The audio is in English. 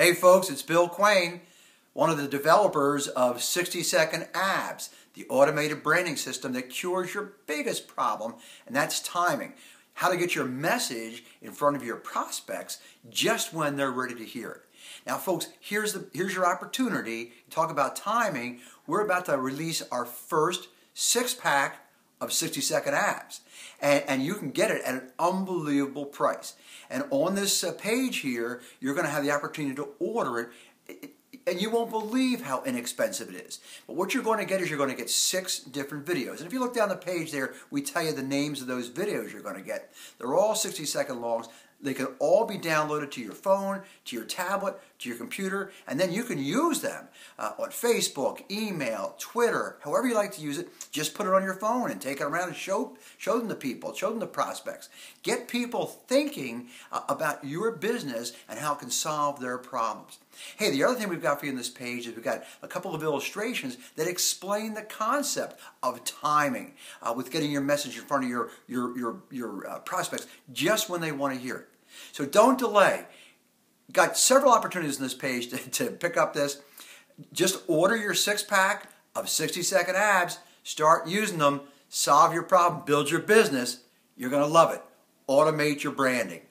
Hey folks, it's Bill Quain, one of the developers of 60 Second Abs, the automated branding system that cures your biggest problem, and that's timing. How to get your message in front of your prospects just when they're ready to hear it. Now folks, here's, the, here's your opportunity. Talk about timing. We're about to release our first six pack of 60 second abs. And, and you can get it at an unbelievable price. And on this uh, page here, you're going to have the opportunity to order it, it and you won't believe how inexpensive it is. But what you're going to get is you're going to get six different videos. And if you look down the page there, we tell you the names of those videos you're going to get. They're all 60 second longs. They can all be downloaded to your phone, to your tablet, to your computer, and then you can use them uh, on Facebook, email, Twitter, however you like to use it. Just put it on your phone and take it around and show, show them to people, show them to prospects. Get people thinking uh, about your business and how it can solve their problems. Hey, the other thing we've got for you on this page is we've got a couple of illustrations that explain the concept of timing uh, with getting your message in front of your, your, your, your uh, prospects just when they want to hear it. So don't delay. Got several opportunities on this page to, to pick up this. Just order your six pack of 60 second abs, start using them, solve your problem, build your business. You're going to love it. Automate your branding.